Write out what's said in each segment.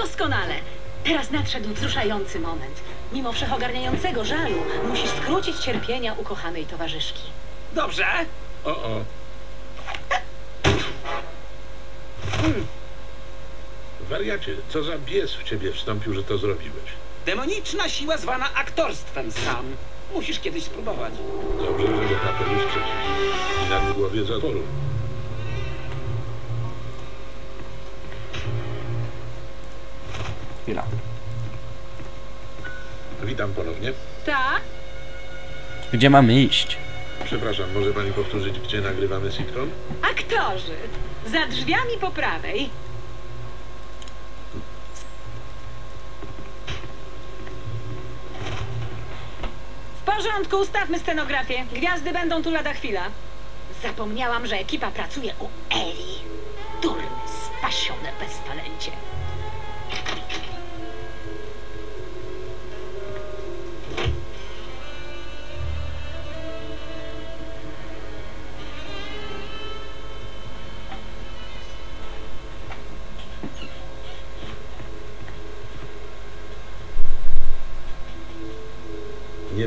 Doskonale. Teraz nadszedł wzruszający moment. Mimo wszechogarniającego żalu musisz skrócić cierpienia ukochanej towarzyszki. Dobrze? O, o. Wariacie, co za bies w ciebie wstąpił, że to zrobiłeś? Demoniczna siła zwana aktorstwem sam. Musisz kiedyś spróbować. Dobrze, że bohater jest przeciw. I na głowie zatoru. Chwila. Witam ponownie. Tak? Gdzie mamy iść? Przepraszam, może pani powtórzyć, gdzie nagrywamy sitcom? Aktorzy. Za drzwiami po prawej. W porządku, ustawmy scenografię. Gwiazdy będą tu lada chwila. Zapomniałam, że ekipa pracuje u Eli. Durny, spasione beztalencie.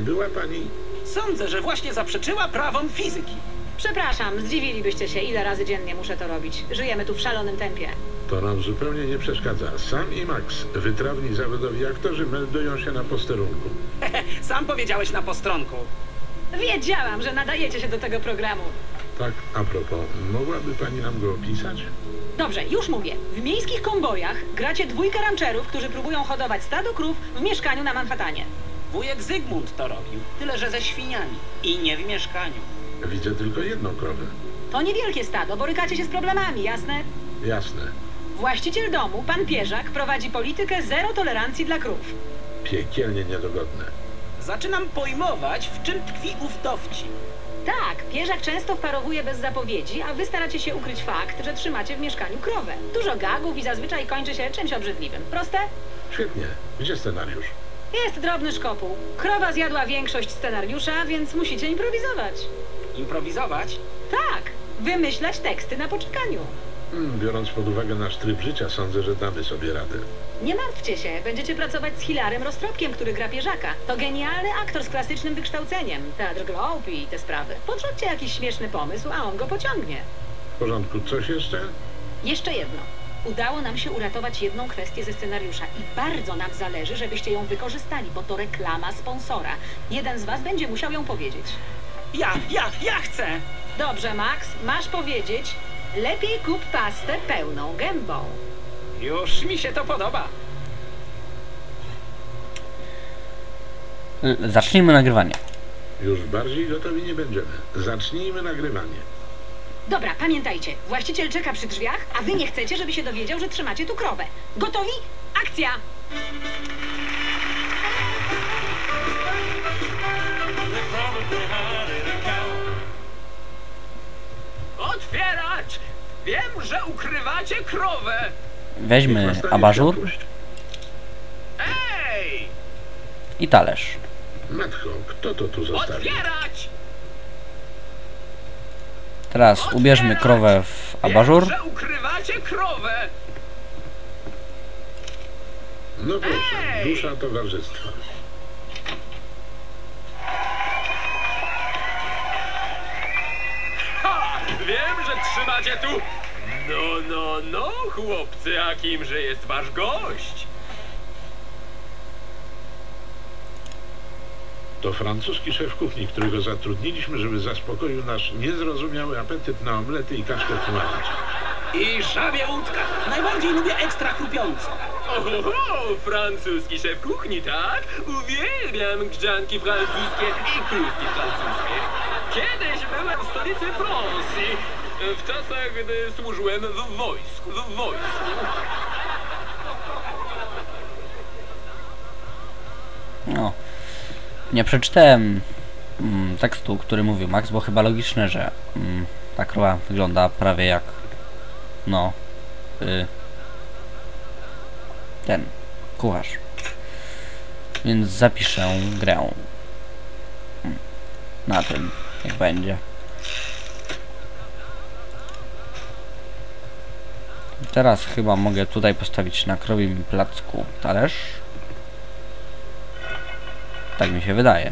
Była pani... Sądzę, że właśnie zaprzeczyła prawom fizyki. Przepraszam, zdziwilibyście się, ile razy dziennie muszę to robić. Żyjemy tu w szalonym tempie. To nam zupełnie nie przeszkadza. Sam i Max, wytrawni zawodowi aktorzy, meldują się na posterunku. Sam powiedziałeś na postronku. Wiedziałam, że nadajecie się do tego programu. Tak, a propos, mogłaby pani nam go opisać? Dobrze, już mówię. W miejskich kombojach gracie dwójkę rancherów, którzy próbują hodować stado krów w mieszkaniu na Manhattanie. Wujek Zygmunt to robił, tyle że ze świniami. I nie w mieszkaniu. Widzę tylko jedną krowę. To niewielkie stado, borykacie się z problemami, jasne? Jasne. Właściciel domu, pan Pierzak, prowadzi politykę zero tolerancji dla krów. Piekielnie niedogodne. Zaczynam pojmować, w czym tkwi ów dowcip. Tak, Pierzak często wparowuje bez zapowiedzi, a wy staracie się ukryć fakt, że trzymacie w mieszkaniu krowę. Dużo gagów i zazwyczaj kończy się czymś obrzydliwym. Proste? Świetnie. Gdzie scenariusz? Jest drobny szkopuł. Krowa zjadła większość scenariusza, więc musicie improwizować. Improwizować? Tak, wymyślać teksty na poczekaniu. Hmm, biorąc pod uwagę nasz tryb życia, sądzę, że damy sobie radę. Nie martwcie się, będziecie pracować z Hilarem Rostropkiem, który gra Pierzaka. To genialny aktor z klasycznym wykształceniem. Teatr Globe i te sprawy. Podrzućcie jakiś śmieszny pomysł, a on go pociągnie. W porządku, coś jeszcze? Jeszcze jedno. Udało nam się uratować jedną kwestię ze scenariusza i bardzo nam zależy, żebyście ją wykorzystali, bo to reklama sponsora. Jeden z was będzie musiał ją powiedzieć. Ja, ja, ja chcę! Dobrze, Max, masz powiedzieć. Lepiej kup pastę pełną gębą. Już mi się to podoba. Zacznijmy nagrywanie. Już bardziej gotowi nie będziemy. Zacznijmy nagrywanie. Dobra, pamiętajcie, właściciel czeka przy drzwiach, a wy nie chcecie, żeby się dowiedział, że trzymacie tu krowę. Gotowi? Akcja! Otwierać! Wiem, że ukrywacie krowę! Weźmy abażur. Ej! i talerz. Matko, kto to tu zostawił? Otwierać! Teraz ubierzmy krowę w abażur. Wiem, że ukrywacie krowę! No proszę, Ej! dusza towarzystwa. Ha! Wiem, że trzymacie tu. No, no, no, chłopcy, a kimże jest wasz gość? To francuski szef kuchni, którego zatrudniliśmy, żeby zaspokoił nasz niezrozumiały apetyt na omlety i kaszkę tłumaczyć. I żabia łódka. Najbardziej lubię ekstra chrupiące. Oho, francuski szef kuchni, tak? Uwielbiam grzanki francuskie i krówki francuskie. Kiedyś byłem w stolicy Francji, w czasach, gdy służyłem w wojsku, w wojsku. No. Nie przeczytałem mm, tekstu, który mówił Max, bo chyba logiczne, że mm, ta krowa wygląda prawie jak no y, ten kucharz. Więc zapiszę grę Mm, na tym, jak będzie. Teraz chyba mogę tutaj postawić na krowim placku talerz. Tak mi się wydaje.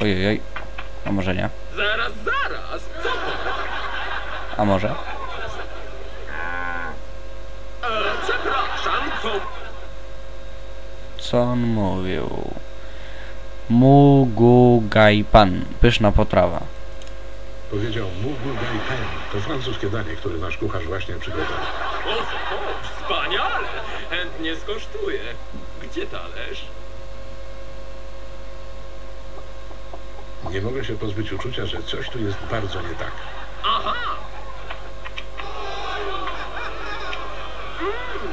Ojojoj. A może nie? Zaraz, zaraz! Co to? A może? E, przepraszam, co? Co on mówił? Mugugaipan. Pyszna potrawa. Powiedział Mugu Gai Pen. To francuskie danie, które nasz kucharz właśnie przygotował. O, o, wspaniale! Chętnie skosztuję. Gdzie talerz? Nie mogę się pozbyć uczucia, że coś tu jest bardzo nie tak. Aha!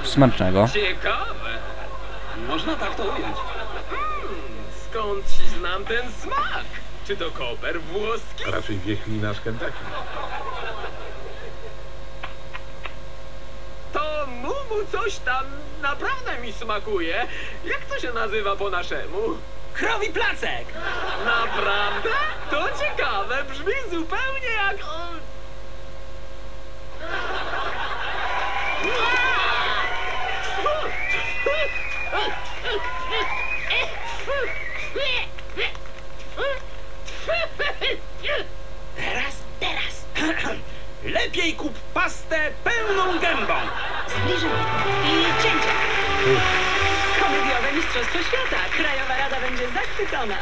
Smacznego. Ciekawe! Można tak to ująć. Skąd ci znam ten smak? Czy to koper włoski? Raczej wiechlina z Kentucky. Mumu coś tam naprawdę mi smakuje. Jak to się nazywa po naszemu? Krowi placek! Naprawdę? To ciekawe, brzmi zupełnie jak... Teraz, teraz. Lepiej kup pastę pełną gębą. Zbliżenie i cięcie. Komediowe Mistrzostwo Świata. Krajowa Rada będzie zachwycona.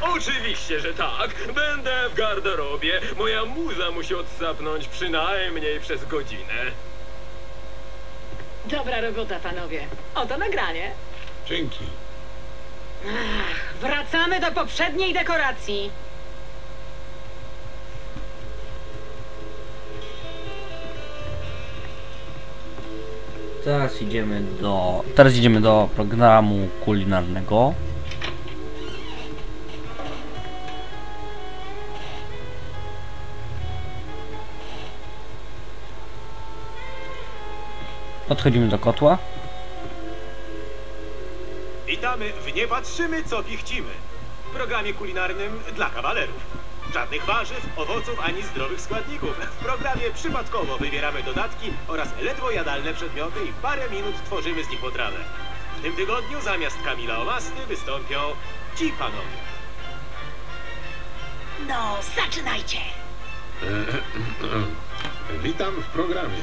Oczywiście, że tak. Będę w garderobie. Moja muza musi odsapnąć przynajmniej przez godzinę. Dobra robota, panowie. Oto nagranie. Dzięki. Wracamy do poprzedniej dekoracji. Teraz idziemy do. Teraz idziemy do programu kulinarnego. Podchodzimy do kotła. Witamy w Nie patrzymy, co pichcimy. Programie kulinarnym dla kawalerów. Żadnych warzyw, owoców ani zdrowych składników. W programie przypadkowo wybieramy dodatki oraz ledwo jadalne przedmioty i w parę minut tworzymy z nich potrawę. W tym tygodniu zamiast Kamila Omasty wystąpią ci panowie. No, zaczynajcie. Witam w programie.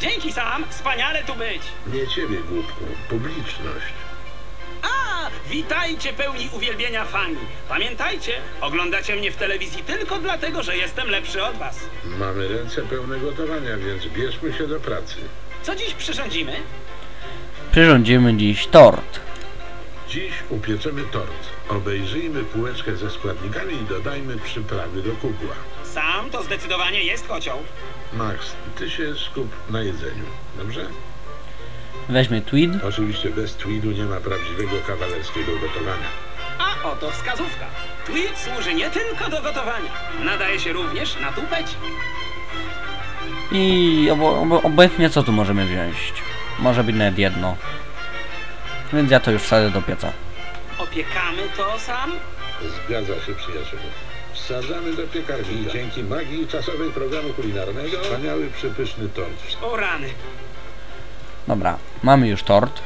Dzięki sam, wspaniale tu być. Nie ciebie, głupku. Publiczność. Witajcie pełni uwielbienia fani. Pamiętajcie, oglądacie mnie w telewizji tylko dlatego, że jestem lepszy od was. Mamy ręce pełne gotowania, więc bierzmy się do pracy. Co dziś przyrządzimy? Przyrządzimy dziś tort. Dziś upieczemy tort. Obejrzyjmy półeczkę ze składnikami i dodajmy przyprawy do kubła. Sam to zdecydowanie jest kocioł. Max, ty się skup na jedzeniu, dobrze? Weźmy tweed. Oczywiście bez tweedu nie ma prawdziwego kawalerskiego gotowania. A oto wskazówka. Tweet służy nie tylko do gotowania. Nadaje się również na tupeć. I obo, obo, obojętnie co tu możemy wziąć. Może być nawet jedno. Więc ja to już wsadzę do pieca. Opiekamy to sam? Zgadza się, przyjacielu. Wsadzamy do piekarni i dzięki magii czasowej programu kulinarnego wspaniały, przepyszny tort. O rany. Dobra, mamy już tort.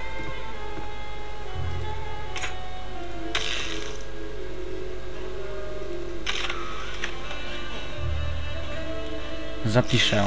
Zapiszę